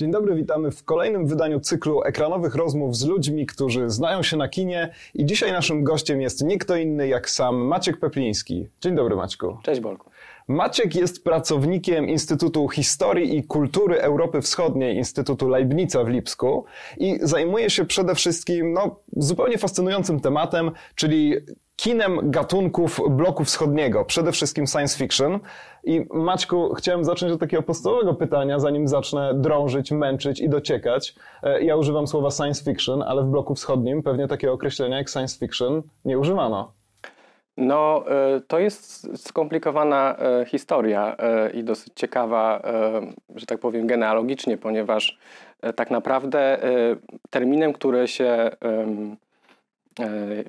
Dzień dobry, witamy w kolejnym wydaniu cyklu ekranowych rozmów z ludźmi, którzy znają się na kinie. I dzisiaj naszym gościem jest nie kto inny jak sam Maciek Pepliński. Dzień dobry, Maćku. Cześć, Bolku. Maciek jest pracownikiem Instytutu Historii i Kultury Europy Wschodniej Instytutu Leibnica w Lipsku i zajmuje się przede wszystkim no, zupełnie fascynującym tematem, czyli kinem gatunków bloku wschodniego, przede wszystkim science fiction. I Maćku, chciałem zacząć od takiego podstawowego pytania, zanim zacznę drążyć, męczyć i dociekać. E, ja używam słowa science fiction, ale w bloku wschodnim pewnie takiego określenia jak science fiction nie używano. No, e, to jest skomplikowana e, historia i dosyć ciekawa, że tak powiem, genealogicznie, ponieważ tak naprawdę terminem, który się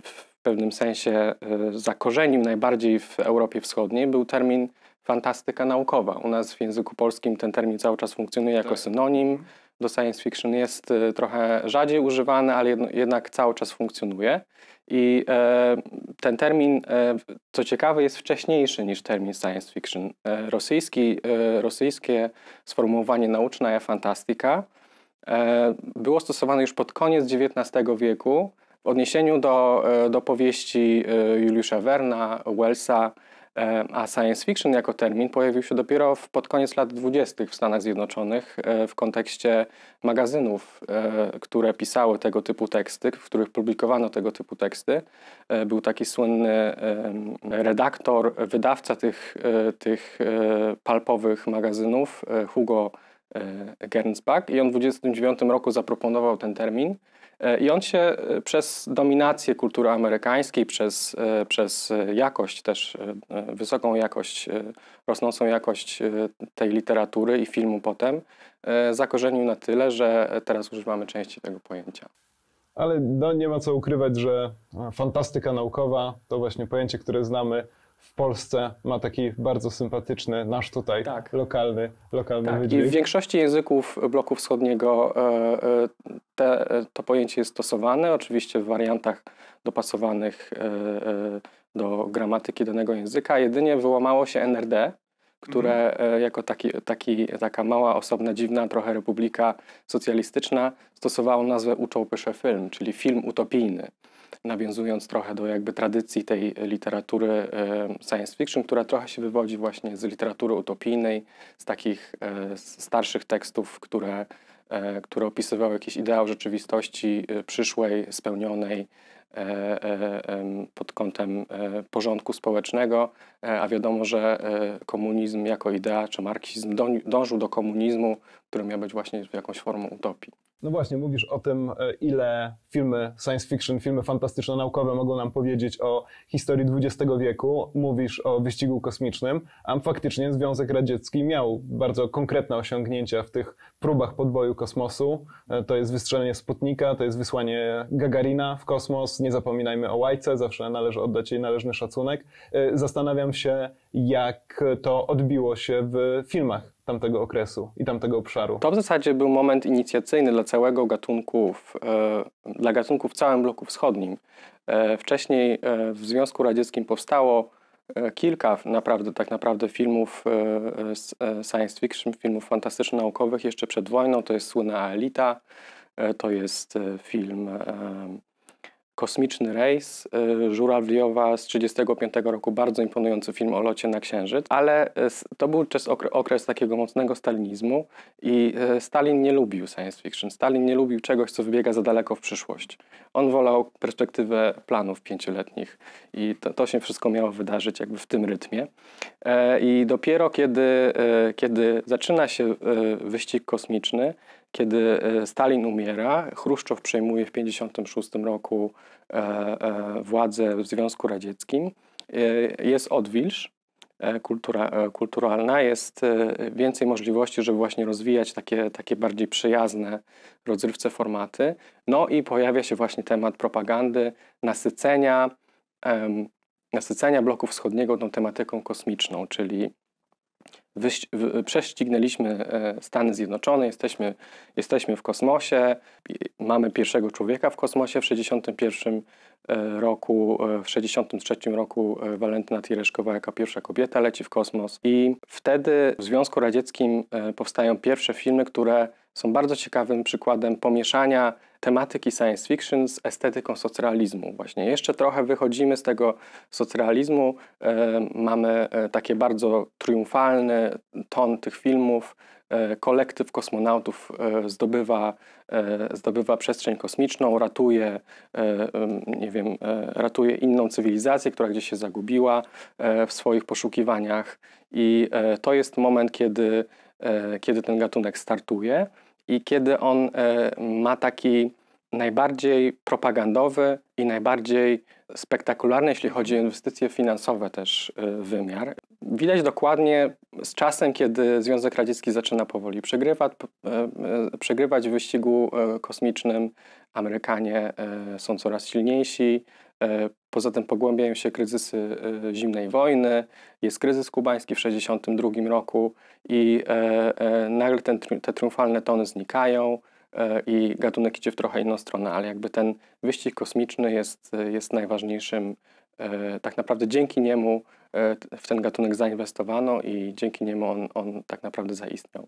w pewnym sensie zakorzenił najbardziej w Europie Wschodniej, był termin fantastyka naukowa. U nas w języku polskim ten termin cały czas funkcjonuje jako tak. synonim do science fiction. Jest e, trochę rzadziej używany, ale jednak cały czas funkcjonuje. I e, ten termin, co ciekawe, jest wcześniejszy niż termin science fiction. rosyjski, rosyjskie sformułowanie nauczna fantastika było stosowane już pod koniec XIX wieku w odniesieniu do, e, do powieści e, Juliusza Werna, Wellsa, e, a science fiction jako termin pojawił się dopiero w, pod koniec lat 20. w Stanach Zjednoczonych w kontekście magazynów, które pisały tego typu teksty, w których publikowano tego typu teksty. Był taki słynny redaktor, wydawca tych, tych palpowych magazynów, Hugo Gernsback i on w 1929 roku zaproponował ten termin. E, I on się e, przez dominację kultury amerykańskiej, przez, e, przez jakość też, wysoką jakość, rosnącą jakość tej literatury i filmu potem, zakorzenił na tyle, że teraz używamy częściej tego pojęcia. Ale no, nie ma co ukrywać, że fantastyka naukowa to właśnie pojęcie, które znamy w Polsce ma taki bardzo sympatyczny, nasz tutaj, tak. lokalny, lokalny tak. wydźwięk. I w większości języków bloku wschodniego e, e, te, to pojęcie jest stosowane, oczywiście w wariantach dopasowanych e, do gramatyki danego języka. Jedynie wyłamało się NRD, które mhm. jako taki, taki, taka mała, osobna, dziwna trochę republika socjalistyczna stosowało nazwę Uczą film, czyli film utopijny nawiązując trochę do jakby tradycji tej literatury e, science fiction, która trochę się wywodzi właśnie z literatury utopijnej, z takich e, starszych tekstów, które, e, które opisywały jakiś ideał rzeczywistości przyszłej, spełnionej, pod kątem porządku społecznego, a wiadomo, że komunizm jako idea, czy marksizm dążył do komunizmu, który miał być właśnie jakąś formą utopii. No właśnie, mówisz o tym, e, ile filmy science fiction, filmy fantastyczno-naukowe mogą nam powiedzieć o historii XX wieku. Mówisz o wyścigu kosmicznym, a faktycznie Związek Radziecki miał bardzo konkretne osiągnięcia w tych próbach podboju kosmosu. E, to jest wystrzelenie Sputnika, to jest wysłanie Gagarina w kosmos. Nie zapominajmy o Łajce, zawsze należy oddać jej należny szacunek. E, zastanawiam się, jak to odbiło się w filmach tamtego okresu i tamtego obszaru. To w zasadzie był moment inicjacyjny dla całego gatunku, e, dla gatunku w całym bloku wschodnim. E, wcześniej e, w Związku Radzieckim powstało kilka naprawdę, tak naprawdę filmów science fiction, filmów fantastyczno-naukowych jeszcze przed wojną. To jest słynna Elita, to jest film Kosmiczny rejs y, Żurawliowa z 1935 roku, bardzo imponujący film o locie na Księżyc, ale y, to był też okres takiego mocnego stalinizmu i y, Stalin nie lubił science fiction. Stalin nie lubił czegoś, co wybiega za daleko w przyszłość. On wolał perspektywę planów pięcioletnich i to, to się wszystko miało wydarzyć jakby w tym rytmie. E, I dopiero kiedy, e, kiedy zaczyna się e, wyścig kosmiczny, kiedy Stalin umiera, Chruszczow przejmuje w 1956 roku władzę w Związku Radzieckim, jest odwilż, kultura, kulturalna, jest więcej możliwości, żeby właśnie rozwijać takie, takie bardziej przyjazne, rozrywce formaty. No i pojawia się właśnie temat propagandy, nasycenia, nasycenia bloku wschodniego tą tematyką kosmiczną, czyli prześcignęliśmy e, Stany Zjednoczone, jesteśmy, jesteśmy w kosmosie, mamy pierwszego człowieka w kosmosie w 61 e, roku, e, w 63 roku Walentyna Tereszkowa jako pierwsza kobieta leci w kosmos. I wtedy w Związku Radzieckim powstają pierwsze filmy, które są bardzo ciekawym przykładem pomieszania tematyki science fiction z estetyką socrealizmu. Właśnie jeszcze trochę wychodzimy z tego socrealizmu, e, mamy e, takie bardzo triumfalny ton tych filmów, e, kolektyw kosmonautów zdobywa, zdobywa przestrzeń kosmiczną, ratuje, nie wiem, ratuje inną cywilizację, która gdzieś się zagubiła w swoich poszukiwaniach. I to jest moment, kiedy, kiedy ten gatunek startuje i kiedy on ma taki najbardziej propagandowy i najbardziej spektakularny, jeśli chodzi o inwestycje finansowe też y, wymiar. Widać dokładnie z czasem, kiedy Związek Radziecki zaczyna powoli przegrywać, y, przegrywać w wyścigu kosmicznym. Amerykanie są coraz silniejsi. Poza tym pogłębiają się kryzysy zimnej wojny. Jest kryzys kubański w 1962 roku i nagle ten, te triumfalne tony znikają. E, i gatunek idzie w trochę inną stronę, ale jakby ten wyścig kosmiczny jest, jest najważniejszym. E, tak naprawdę dzięki niemu e, w ten gatunek zainwestowano i dzięki niemu on, on tak naprawdę zaistniał.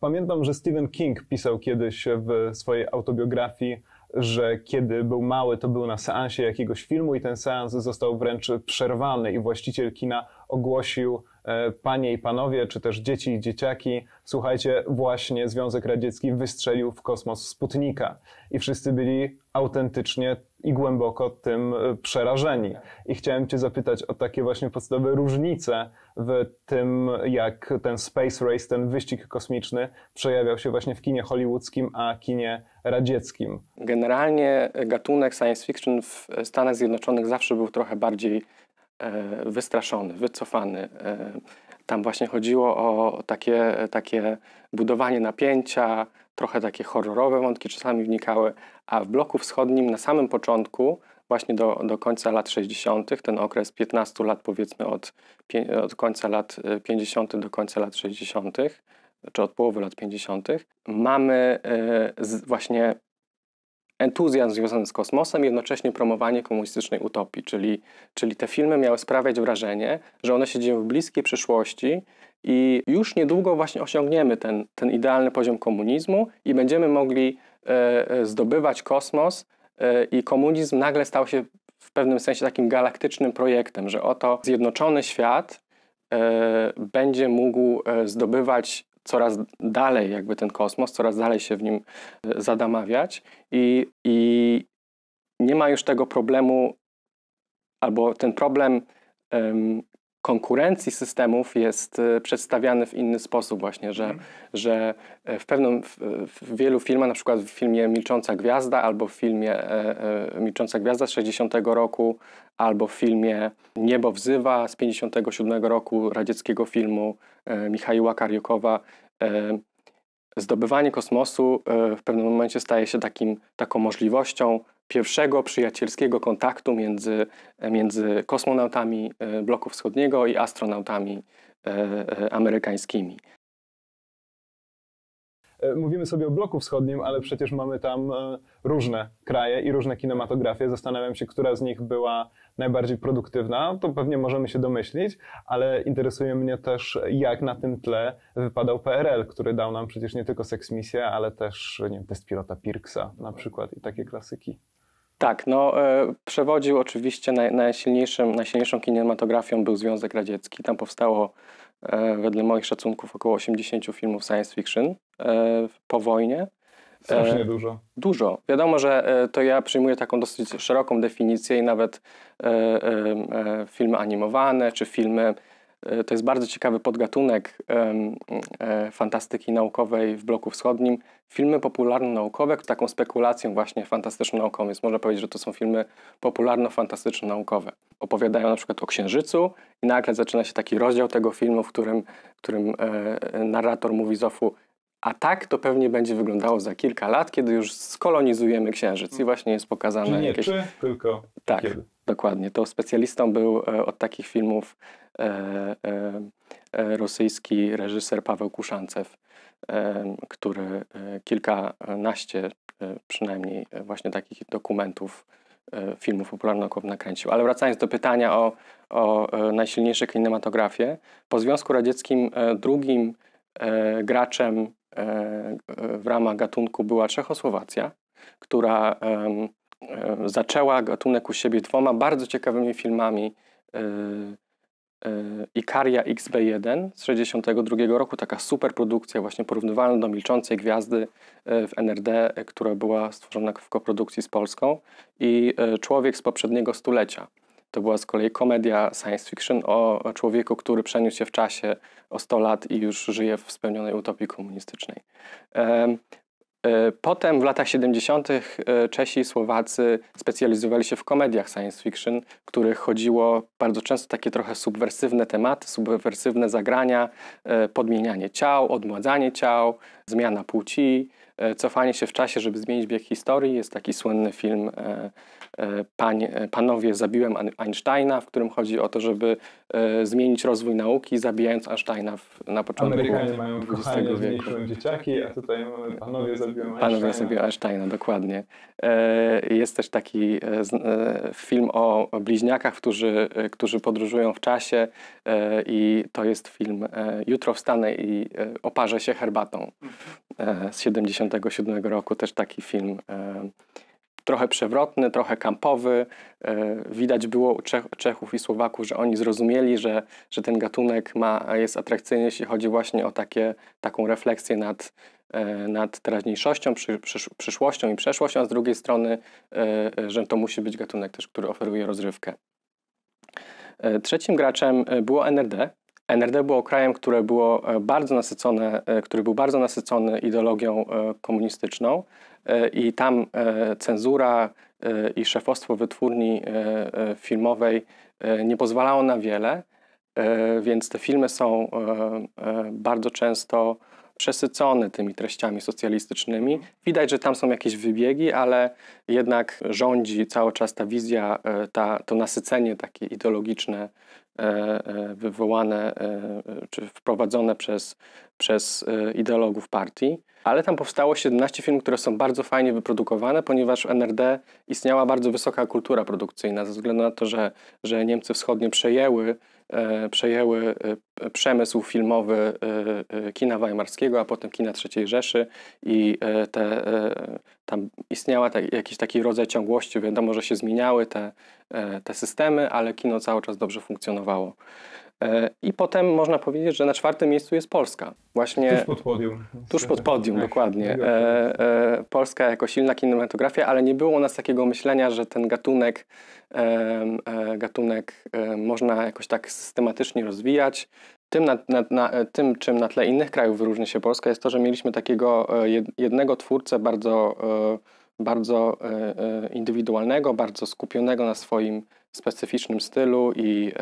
Pamiętam, że Stephen King pisał kiedyś w swojej autobiografii, że kiedy był mały, to był na seansie jakiegoś filmu i ten seans został wręcz przerwany i właściciel kina ogłosił E, panie i panowie, czy też dzieci i dzieciaki, słuchajcie, właśnie Związek Radziecki wystrzelił w kosmos Sputnika i wszyscy byli autentycznie i głęboko tym e, przerażeni. I chciałem Cię zapytać o takie właśnie podstawowe różnice w tym, jak ten space race, ten wyścig kosmiczny przejawiał się właśnie w kinie hollywoodzkim, a kinie radzieckim. Generalnie gatunek science fiction w Stanach Zjednoczonych zawsze był trochę bardziej wystraszony, wycofany. E, tam właśnie chodziło o takie, takie budowanie napięcia, trochę takie horrorowe wątki czasami wnikały, a w bloku wschodnim na samym początku, właśnie do, do końca lat 60., ten okres 15 lat powiedzmy od, od końca lat 50. do końca lat 60., czy od połowy lat 50., mamy e, właśnie entuzjazm związany z kosmosem, jednocześnie promowanie komunistycznej utopii, czyli, czyli te filmy miały sprawiać wrażenie, że one się dzieją w bliskiej przyszłości i już niedługo właśnie osiągniemy ten, ten idealny poziom komunizmu i będziemy mogli e, e zdobywać kosmos e, i komunizm nagle stał się w pewnym sensie takim galaktycznym projektem, że oto zjednoczony świat e, będzie mógł e, zdobywać coraz dalej jakby ten kosmos, coraz dalej się w nim e, zadamawiać i, i nie ma już tego problemu, albo ten problem um, konkurencji systemów jest e, przedstawiany w inny sposób właśnie, że, mm. że e, w pewnym, w, w, wielu filmach, na przykład w filmie Milcząca Gwiazda albo w filmie e, e, Milcząca Gwiazda z 60 roku albo w filmie Niebo wzywa z 57 roku radzieckiego filmu e, Michaiła Kariokowa zdobywanie kosmosu w pewnym momencie staje się takim, taką możliwością pierwszego przyjacielskiego kontaktu między, między kosmonautami e, bloku wschodniego i astronautami e, e, amerykańskimi. Mówimy sobie o bloku wschodnim, ale przecież mamy tam różne kraje i różne kinematografie. Zastanawiam się, która z nich była najbardziej produktywna. To pewnie możemy się domyślić, ale interesuje mnie też, jak na tym tle wypadał PRL, który dał nam przecież nie tylko Sex Misję, ale też nie wiem, test pilota Pirksa na przykład i takie klasyki. Tak, no e, przewodził oczywiście naj, najsilniejszym, najsilniejszą kinematografią był Związek Radziecki. Tam powstało e, wedle moich szacunków około 80 filmów science fiction e, po wojnie. Strasznie dużo. Dużo. Wiadomo, że to ja przyjmuję taką dosyć szeroką definicję i nawet filmy animowane czy filmy to jest bardzo ciekawy podgatunek e, fantastyki naukowej w bloku wschodnim. Filmy popularno-naukowe, taką spekulacją właśnie fantastyczno-naukową, więc można powiedzieć, że to są filmy popularno-fantastyczno-naukowe. Opowiadają na przykład o Księżycu i nagle zaczyna się taki rozdział tego filmu, w którym, w którym e, narrator mówi Zofu, a tak to pewnie będzie wyglądało za kilka lat, kiedy już skolonizujemy Księżyc. I właśnie jest pokazane Czy nie jakieś... czy, tylko tak, kiedy. dokładnie. To specjalistą był od takich filmów E, e, e, rosyjski reżyser Paweł Kuszancew, który kilkanaście przynajmniej właśnie takich dokumentów, filmów popularno-naukowych nakręcił. Ale wracając do pytania o, o najsilniejsze kinematografię, po Związku Radzieckim drugim graczem w ramach gatunku była Czechosłowacja, która zaczęła gatunek u siebie dwoma bardzo ciekawymi filmami Ikaria XB1 z 1962 roku, taka super produkcja właśnie porównywalna do Milczącej Gwiazdy w NRD, która była stworzona w koprodukcji z Polską i Człowiek z poprzedniego stulecia. To była z kolei komedia science fiction o człowieku, który przeniósł się w czasie o 100 lat i już żyje w spełnionej utopii komunistycznej. E, potem w latach 70. E, Czesi i Słowacy specjalizowali się w komediach science fiction, w których chodziło bardzo często takie trochę subwersywne tematy, subwersywne zagrania, e, podmienianie ciał, odmładzanie ciał, zmiana płci, cofanie się w czasie, żeby zmienić bieg historii. Jest taki słynny film pań, e, Panowie zabiłem Einsteina, w którym chodzi o to, żeby e, zmienić rozwój nauki, zabijając Einsteina w, na początku Amerykanie mają XX wieku. dzieciaki, a tutaj mamy Panowie zabiłem Einsteina. Panowie zabiłem Einsteina, dokładnie. Jest też taki film o bliźniakach, którzy, którzy podróżują w czasie i to jest film Jutro wstanę i oparzę się herbatą z 77 roku, też taki film trochę przewrotny, trochę kampowy. E, widać było u Czech, Czechów i Słowaków, że oni zrozumieli, że, że ten gatunek ma, jest atrakcyjny, jeśli chodzi właśnie o takie, taką refleksję nad, e, nad teraźniejszością, przy, przysz, przyszłością i przeszłością, a z drugiej strony, e, że to musi być gatunek też, który oferuje rozrywkę. Trzecim graczem było NRD. NRD było krajem, które było bardzo nasycone, który był bardzo nasycony ideologią komunistyczną. E, i tam e, cenzura e, i szefostwo wytwórni filmowej nie pozwalało na wiele, więc te filmy są bardzo często przesycone tymi treściami socjalistycznymi. Widać, że tam są jakieś wybiegi, ale jednak rządzi cały czas ta wizja, ta, to nasycenie takie ideologiczne wywołane czy wprowadzone przez, przez ideologów partii. Ale tam powstało 17 filmów, które są bardzo fajnie wyprodukowane, ponieważ w NRD istniała bardzo wysoka kultura produkcyjna, ze względu na to, że, że Niemcy wschodnie przejęły, e, przejęły e, przemysł filmowy e, kina weimarskiego, a potem kina III Rzeszy i e, te, e, tam istniała ta, jakiś taki rodzaj ciągłości. Wiadomo, że się zmieniały te, e, te systemy, ale kino cały czas dobrze funkcjonowało. E, I potem można powiedzieć, że na czwartym miejscu jest Polska. Właśnie tuż pod podium. Tuż pod podium, dokładnie. E, e, Polska jako silna kinematografia, ale nie było u nas takiego myślenia, że ten gatunek, gatunek można jakoś tak systematycznie rozwijać. Tym, na, na, na, tym, czym na tle innych krajów wyróżnia się Polska, jest to, że mieliśmy takiego jednego twórcę bardzo, bardzo indywidualnego, bardzo skupionego na swoim specyficznym stylu i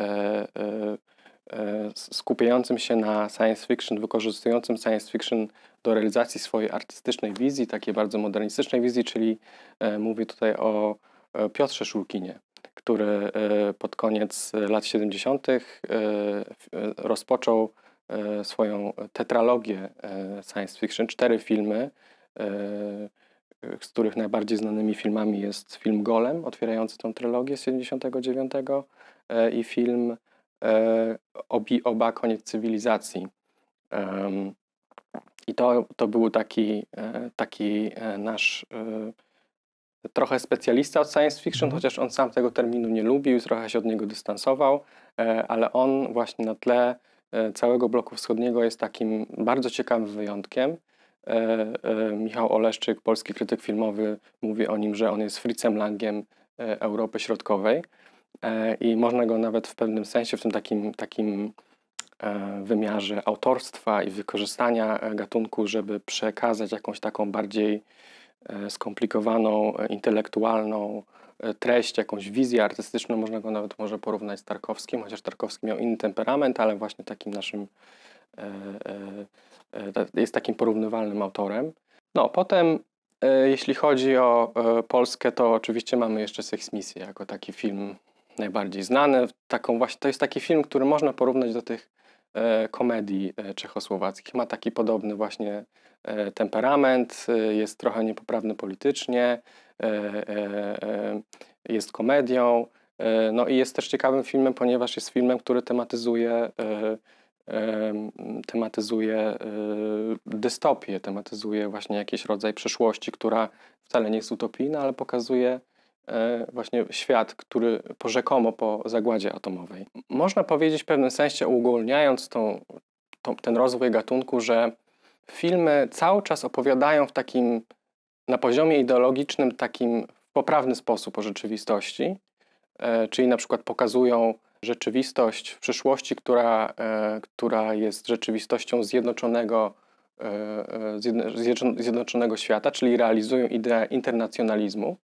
E, skupiającym się na science fiction, wykorzystującym science fiction do realizacji swojej artystycznej wizji, takiej bardzo modernistycznej wizji, czyli e, mówię tutaj o e, Piotrze Szulkinie, który pod koniec lat 70. rozpoczął swoją tetralogię science fiction, cztery filmy, z których najbardziej znanymi filmami jest film Golem, otwierający tę trylogię z 79 i film E, obi, oba koniec cywilizacji. I to, to był taki, e, taki e, nasz trochę specjalista od science fiction, mhm. chociaż on sam tego terminu nie lubił, trochę się od niego dystansował, ale on właśnie na tle całego bloku wschodniego jest takim bardzo ciekawym wyjątkiem. Michał Oleszczyk, polski krytyk filmowy, mówi o nim, że on jest Fritzem Langiem Europy Środkowej. E, i można go nawet w pewnym sensie, w tym takim, takim e, wymiarze autorstwa i wykorzystania e, gatunku, żeby przekazać jakąś taką bardziej skomplikowaną, intelektualną treść, jakąś wizję artystyczną, można go nawet może porównać z Tarkowskim, chociaż Tarkowski miał inny temperament, ale właśnie takim naszym jest takim porównywalnym autorem. No, potem jeśli chodzi o Polskę, to oczywiście mamy jeszcze Sex Misję jako taki film najbardziej znany. Taką właśnie, to jest taki film, który można porównać do tych e, komedii e, czechosłowackich. Ma taki podobny właśnie e, temperament, e, jest trochę niepoprawny politycznie, e, e, jest komedią. no i jest też ciekawym filmem, ponieważ jest filmem, który tematyzuje tematyzuje dystopię, tematyzuje właśnie jakiś rodzaj przyszłości, która wcale nie jest utopijna, ale pokazuje właśnie świat, który po rzekomo po zagładzie atomowej. Można powiedzieć w pewnym sensie, uogólniając tą, tą, ten rozwój gatunku, że filmy cały czas opowiadają w takim, na poziomie ideologicznym, takim poprawny sposób o rzeczywistości, e, czyli na przykład pokazują rzeczywistość w przyszłości, która, e, która jest rzeczywistością zjednoczonego, e, zjednoczonego świata, czyli realizują ideę internacjonalizmu,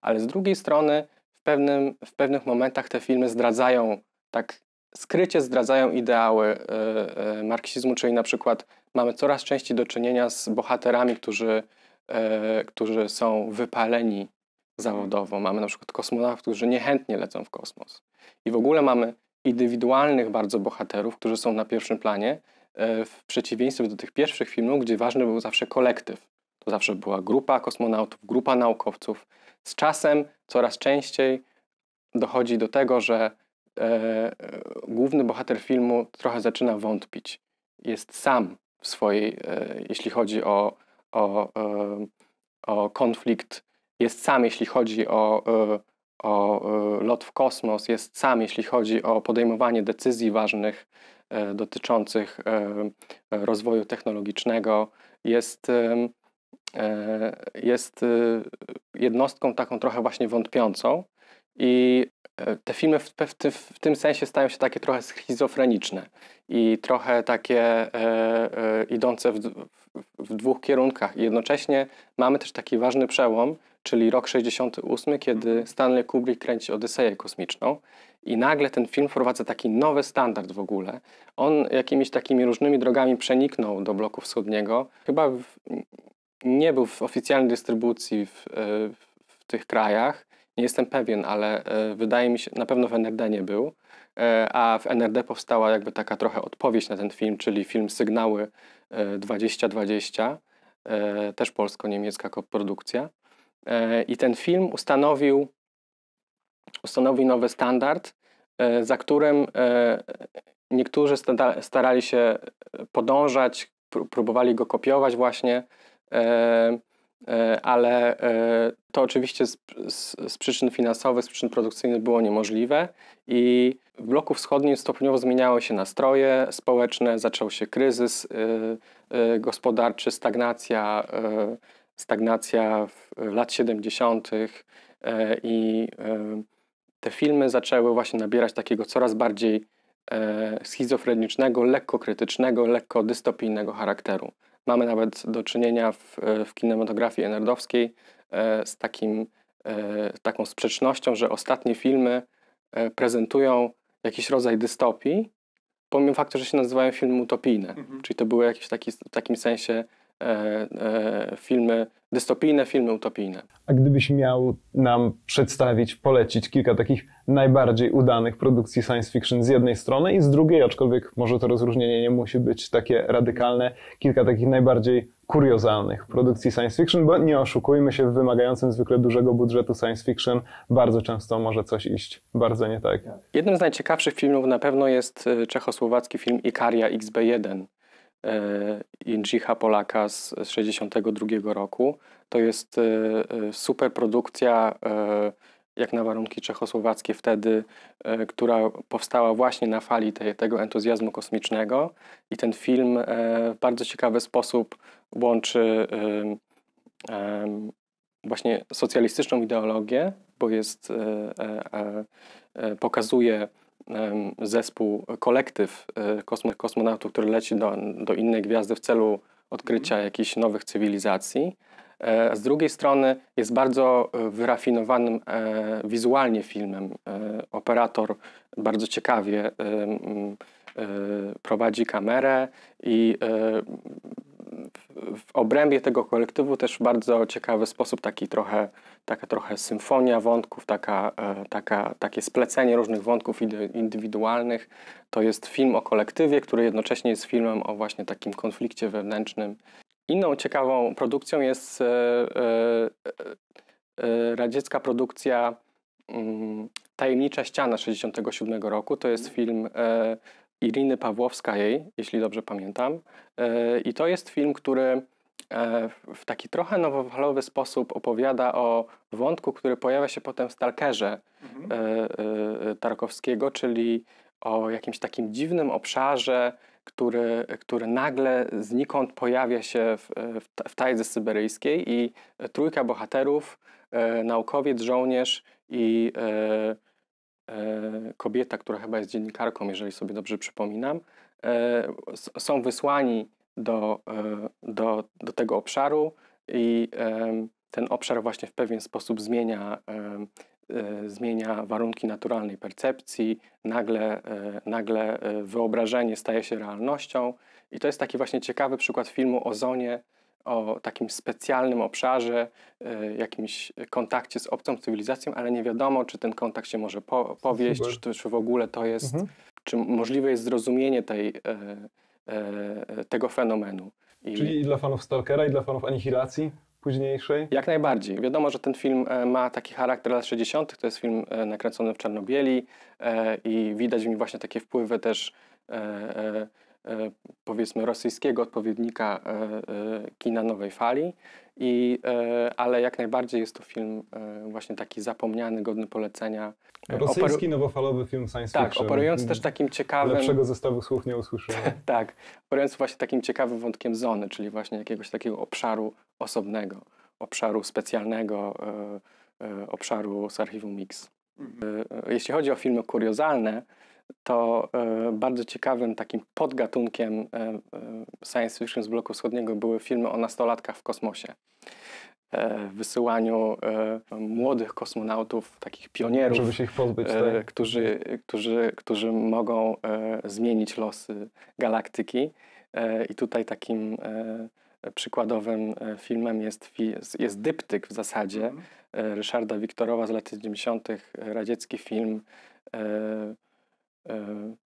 ale z drugiej strony w, pewnym, w pewnych momentach te filmy zdradzają, tak skrycie zdradzają ideały marksizmu, czyli na przykład mamy coraz częściej do czynienia z bohaterami, którzy, którzy są wypaleni zawodowo. Mamy na przykład kosmonautów, którzy niechętnie lecą w kosmos. I w ogóle mamy indywidualnych bardzo bohaterów, którzy są na pierwszym planie, e, w przeciwieństwie do tych pierwszych filmów, gdzie ważny był zawsze kolektyw. To zawsze była grupa kosmonautów, grupa naukowców. Z czasem coraz częściej dochodzi do tego, że e, główny bohater filmu trochę zaczyna wątpić. Jest sam w swojej, e, jeśli chodzi o, o, e, o konflikt jest sam, jeśli chodzi o, e, o e, lot w kosmos, jest sam, jeśli chodzi o podejmowanie decyzji ważnych e, dotyczących rozwoju technologicznego, jest, jest jednostką taką trochę właśnie wątpiącą i te filmy w, w, w, tym sensie stają się takie trochę schizofreniczne i trochę takie e, e, idące w, w, dwóch kierunkach. I jednocześnie mamy też taki ważny przełom, czyli rok 68, kiedy mhm. Stanley Kubrick kręci Odyseję kosmiczną i nagle ten film wprowadza taki nowy standard w ogóle. On jakimiś takimi różnymi drogami przeniknął do bloku wschodniego. Chyba w, nie był w oficjalnej dystrybucji w, e, w tych krajach. Nie jestem pewien, ale e, wydaje mi się, na pewno w NRD nie był. E, a w NRD powstała jakby taka trochę odpowiedź na ten film, czyli film Sygnały 2020, też polsko-niemiecka koprodukcja. E, I ten film ustanowił, ustanowił nowy standard, e, za którym e, niektórzy starali się podążać, próbowali go kopiować właśnie, ale to oczywiście z, z, z, przyczyn finansowych, z przyczyn produkcyjnych było niemożliwe i w bloku wschodnim stopniowo zmieniały się nastroje społeczne, zaczął się kryzys gospodarczy, stagnacja stagnacja lat 70. E, i e, te filmy zaczęły właśnie nabierać takiego coraz bardziej e, schizofrenicznego, lekko krytycznego, lekko dystopijnego charakteru. Mamy nawet do czynienia w, w kinematografii enerdowskiej z takim, taką sprzecznością, że ostatnie filmy prezentują jakiś rodzaj dystopii, pomimo faktu, że się nazywają filmy utopijne. Mhm. Czyli to były jakieś taki, w takim sensie E, e, filmy dystopijne, filmy utopijne. A gdybyś miał nam przedstawić, polecić kilka takich najbardziej udanych produkcji science fiction z jednej strony i z drugiej, aczkolwiek może to rozróżnienie nie musi być takie radykalne, kilka takich najbardziej kuriozalnych produkcji science fiction, bo nie oszukujmy się, w wymagającym zwykle dużego budżetu science fiction bardzo często może coś iść bardzo nie tak. Jednym z najciekawszych filmów na pewno jest e, czechosłowacki film Ikaria XB1 E, Jędrzycha Polaka z 1962 roku. To jest e, e, super produkcja, jak na warunki czechosłowackie wtedy, która powstała właśnie na fali tej, tego entuzjazmu kosmicznego. I ten film w bardzo ciekawy sposób łączy właśnie socjalistyczną ideologię, bo jest, pokazuje zespół, kolektyw e, kosmonautów, który leci do, do innej gwiazdy w celu odkrycia mhm. jakichś nowych cywilizacji. E, z drugiej strony jest bardzo e, wyrafinowanym wizualnie filmem. Operator bardzo ciekawie prowadzi kamerę i w obrębie tego kolektywu też bardzo ciekawy sposób taki trochę, taka trochę symfonia wątków, taka, e, taka, takie splecenie różnych wątków indywidualnych. To jest film o kolektywie, który jednocześnie jest filmem o właśnie takim konflikcie wewnętrznym. Inną ciekawą produkcją jest e, e, radziecka produkcja mm, Tajemnicza ściana 67 roku. To jest film Iriny Pawłowskiej, jeśli dobrze pamiętam. I to jest film, który w taki trochę nowofalowy sposób opowiada o wątku, który pojawia się potem w Stalkerze mhm. Tarkowskiego, czyli o jakimś takim dziwnym obszarze, który, który nagle znikąd pojawia się w, w, tajdze syberyjskiej i trójka bohaterów, e, naukowiec, żołnierz i e, e, kobieta, która chyba jest dziennikarką, jeżeli sobie dobrze przypominam, e, są wysłani do, e, do, do tego obszaru i e, ten obszar właśnie w pewien sposób zmienia E, zmienia warunki naturalnej percepcji, nagle, e, nagle e, wyobrażenie staje się realnością. I to jest taki właśnie ciekawy przykład filmu o zonie, o takim specjalnym obszarze, jakimś kontakcie z obcą cywilizacją, ale nie wiadomo, czy ten kontakt się może po, powieść, czy, czy w ogóle to jest, mhm. czy możliwe jest zrozumienie tej, tego fenomenu. I... Czyli i dla fanów Stalkera, i dla fanów Anihilacji? późniejszej? Jak najbardziej. Wiadomo, że ten film e, ma taki charakter lat 60. To jest film e, nakręcony w Czarnobieli e, i widać w nim właśnie takie wpływy też powiedzmy rosyjskiego odpowiednika kina nowej fali. I, ale jak najbardziej jest to film właśnie taki zapomniany, godny polecenia. Rosyjski nowofalowy film science tak, fiction. Tak, operujący też takim ciekawym... Lepszego zestawu słów nie usłyszymy. tak, operujący właśnie takim ciekawym wątkiem zony, czyli właśnie jakiegoś takiego obszaru osobnego, obszaru specjalnego, e, e, obszaru z archiwum Mix. Mhm. E, jeśli chodzi o filmy kuriozalne, to bardzo ciekawym takim podgatunkiem science fiction z bloku wschodniego były filmy o nastolatkach w kosmosie. Wysyłaniu młodych kosmonautów, takich pionierów, Żeby się ich pozbyć, tak? którzy, którzy, którzy mogą zmienić losy galaktyki. I tutaj takim przykładowym e, filmem jest, jest Dyptyk w zasadzie mm. Ryszarda Wiktorowa z lat 70. radziecki film.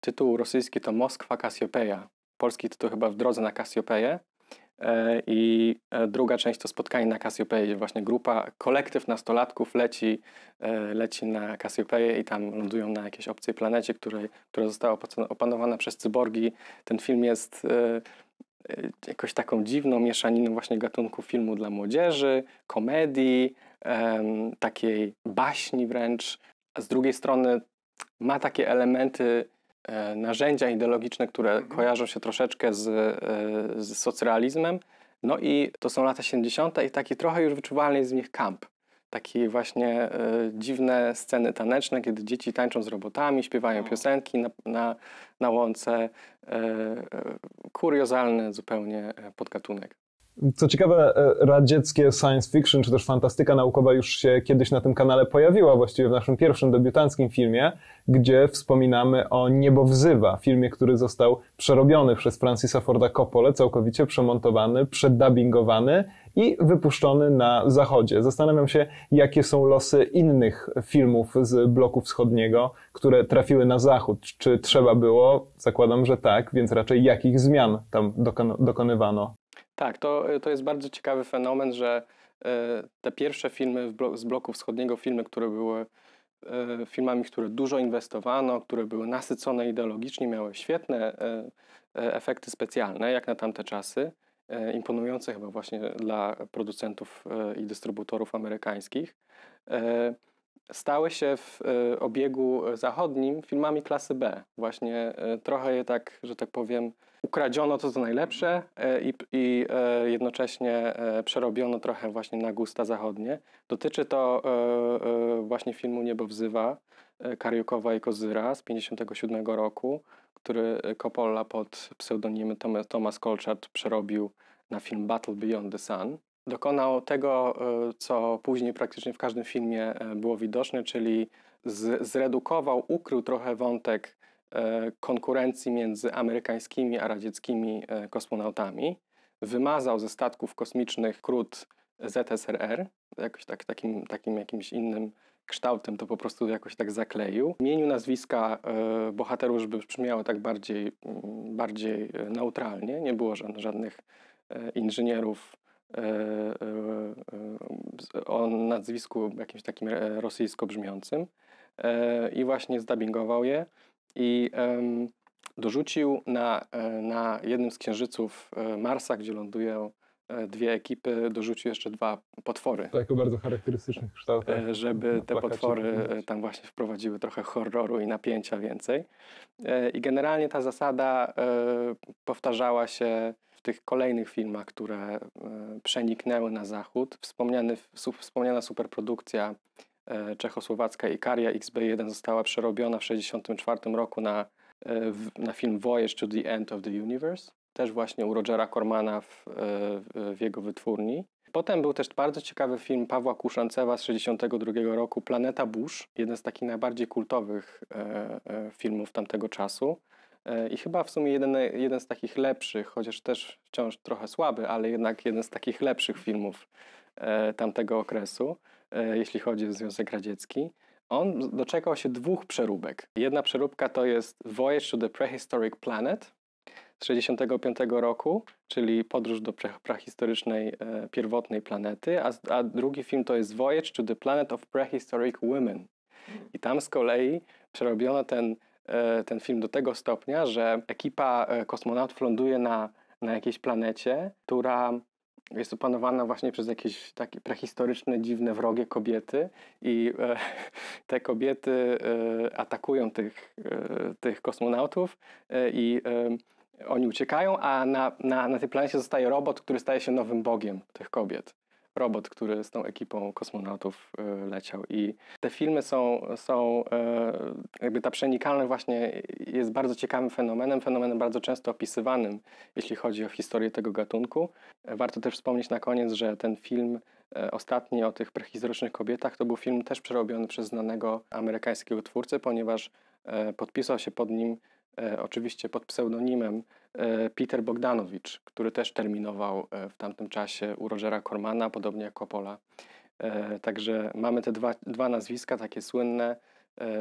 Tytuł rosyjski to Moskwa Kasiopeja. Polski tytuł chyba W drodze na Kasiopeję. I druga część to Spotkanie na Kasiopeję. Właśnie grupa, kolektyw nastolatków leci, leci na Kasiopeję i tam lądują na jakiejś obcej planecie, której, która została opanowana przez cyborgi. Ten film jest jakoś taką dziwną mieszaniną właśnie gatunku filmu dla młodzieży, komedii, takiej baśni wręcz. A z drugiej strony ma takie elementy, e, narzędzia ideologiczne, które mhm. kojarzą się troszeczkę z, e, z socrealizmem. No i to są lata 70. i taki trochę już wyczuwalny jest w nich kamp takie właśnie e, dziwne sceny taneczne, kiedy dzieci tańczą z robotami, śpiewają no. piosenki na, na, na łące. E, kuriozalny zupełnie podgatunek. Co ciekawe, e, radzieckie science fiction, czy też fantastyka naukowa już się kiedyś na tym kanale pojawiła, właściwie w naszym pierwszym debiutanckim filmie, gdzie wspominamy o Niebo wzywa, filmie, który został przerobiony przez Francisa Forda Coppola, całkowicie przemontowany, przeddubbingowany i wypuszczony na zachodzie. Zastanawiam się, jakie są losy innych filmów z bloku wschodniego, które trafiły na zachód. Czy trzeba było? Zakładam, że tak, więc raczej jakich zmian tam dokonywano? Tak, to, to jest bardzo ciekawy fenomen, że e, te pierwsze filmy z bloku wschodniego, filmy, które były e, filmami, w które dużo inwestowano, które były nasycone ideologicznie, miały świetne e, efekty specjalne, jak na tamte czasy, imponujące chyba właśnie dla producentów i dystrybutorów amerykańskich, stały się w obiegu zachodnim filmami klasy B. Właśnie trochę je tak, że tak powiem, ukradziono to, co najlepsze e, i, i e, jednocześnie e, przerobiono trochę właśnie na gusta zachodnie. Dotyczy to właśnie filmu Niebo wzywa Kariukowa i Kozyra z 1957 roku, który Coppola pod pseudonimem Thomas Colchard przerobił na film Battle Beyond the Sun. Dokonał tego, co później praktycznie w każdym filmie było widoczne, czyli zredukował, ukrył trochę wątek E, konkurencji między amerykańskimi a radzieckimi kosmonautami. Wymazał ze statków kosmicznych krót ZSRR, jakoś tak, takim, takim jakimś innym kształtem to po prostu jakoś tak zakleił. Zmienił nazwiska bohaterów, żeby brzmiały tak bardziej, mm, bardziej neutralnie. Nie było żadnych inżynierów o nazwisku jakimś takim rosyjsko brzmiącym. I właśnie zdubbingował je. I dorzucił na, na jednym z księżyców Marsa, gdzie lądują dwie ekipy, dorzucił jeszcze dwa potwory. To jako bardzo charakterystycznych kształtach. Żeby te potwory tam właśnie wprowadziły trochę horroru i napięcia więcej. I generalnie ta zasada powtarzała się tych kolejnych filmach, które e, przeniknęły na zachód. Wspomniany, wspomniana superprodukcja e, czechosłowacka Ikaria XB1 została przerobiona w 1964 roku na, e, na film Voyage to the End of the Universe, też właśnie u Rogera Cormana w, w jego wytwórni. Potem był też bardzo ciekawy film Pawła Kuszancewa z 1962 roku, Planeta Bush, jeden z takich najbardziej kultowych filmów tamtego czasu. E, I chyba w sumie jeden, jeden z takich lepszych, chociaż też wciąż trochę słaby, ale jednak jeden z takich lepszych filmów e, tamtego okresu, e, jeśli chodzi o Związek Radziecki. On doczekał się dwóch przeróbek. Jedna przeróbka to jest Voyage to the Prehistoric Planet z 1965 roku, czyli podróż do prehistorycznej, pierwotnej planety, a, a drugi film to jest Voyage to the Planet of Prehistoric Women. I tam z kolei przerobiono ten ten film do tego stopnia, że ekipa e, kosmonautów ląduje na, na jakiejś planecie, która jest opanowana właśnie przez jakieś takie prehistoryczne, dziwne, wrogie kobiety i e, te kobiety e, atakują tych, e, tych kosmonautów e, i oni uciekają, a na, na, na tej planecie zostaje robot, który staje się nowym bogiem tych kobiet robot, który z tą ekipą kosmonautów e, leciał. I te filmy są, są e, jakby ta przenikalność właśnie jest bardzo ciekawym fenomenem, fenomenem bardzo często opisywanym, jeśli chodzi o historię tego gatunku. Warto też wspomnieć na koniec, że ten film e, ostatni o tych prehistorycznych kobietach to był film też przerobiony przez znanego amerykańskiego twórcę, ponieważ podpisał się pod nim oczywiście pod pseudonimem Peter Bogdanowicz, który też terminował e, w tamtym czasie u Rogera Cormana, podobnie jak Coppola. Także mamy te dwa, dwa nazwiska takie słynne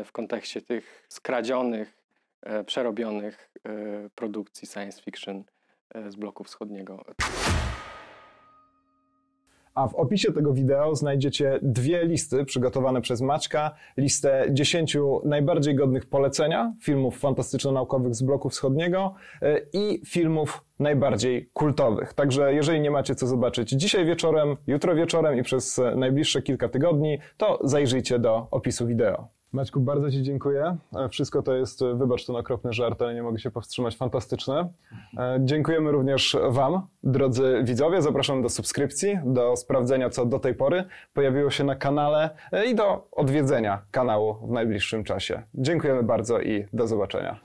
w kontekście tych skradzionych, przerobionych produkcji science fiction z bloku wschodniego. A w opisie tego wideo znajdziecie dwie listy przygotowane przez Maćka. Listę 10 najbardziej godnych polecenia filmów fantastyczno-naukowych z bloku wschodniego e, i filmów najbardziej kultowych. Także jeżeli nie macie co zobaczyć dzisiaj wieczorem, jutro wieczorem i przez najbliższe kilka tygodni, to zajrzyjcie do opisu wideo. Maćku, bardzo Ci dziękuję. E, wszystko to jest, e, wybacz ten okropny żart, ale nie mogę się powstrzymać, fantastyczne. E, dziękujemy również Wam, drodzy widzowie. Zapraszam do subskrypcji, do sprawdzenia, co do tej pory pojawiło się na kanale i do odwiedzenia kanału w najbliższym czasie. Dziękujemy bardzo i do zobaczenia.